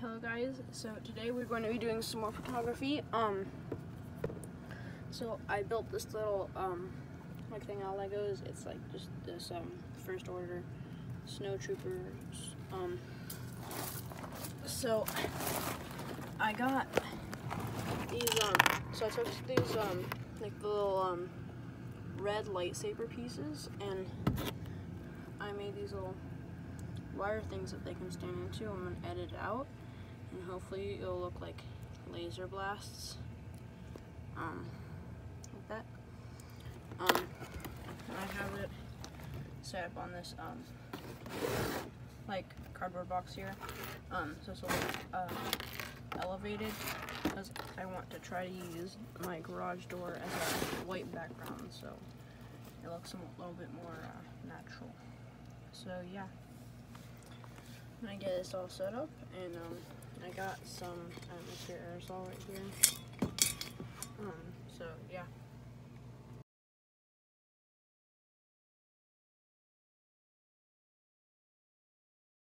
Hello guys, so today we're going to be doing some more photography. Um, so I built this little um, like thing out of Legos. It's like just this um, first order snow troopers. Um, so I got these um, so I took these um, like the little um, red lightsaber pieces and I made these little wire things that they can stand into. I'm gonna edit it out and hopefully it'll look like laser blasts um, like that. Um, I have it set up on this um, like cardboard box here? Um, so it's a little uh, elevated because I want to try to use my garage door as a white background so it looks a little bit more uh, natural. So yeah. I'm gonna get this all set up and um, I got some atmosphere aerosol right here. Um.